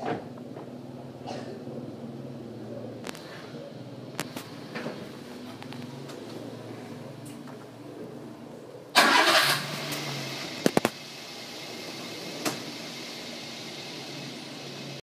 Amen.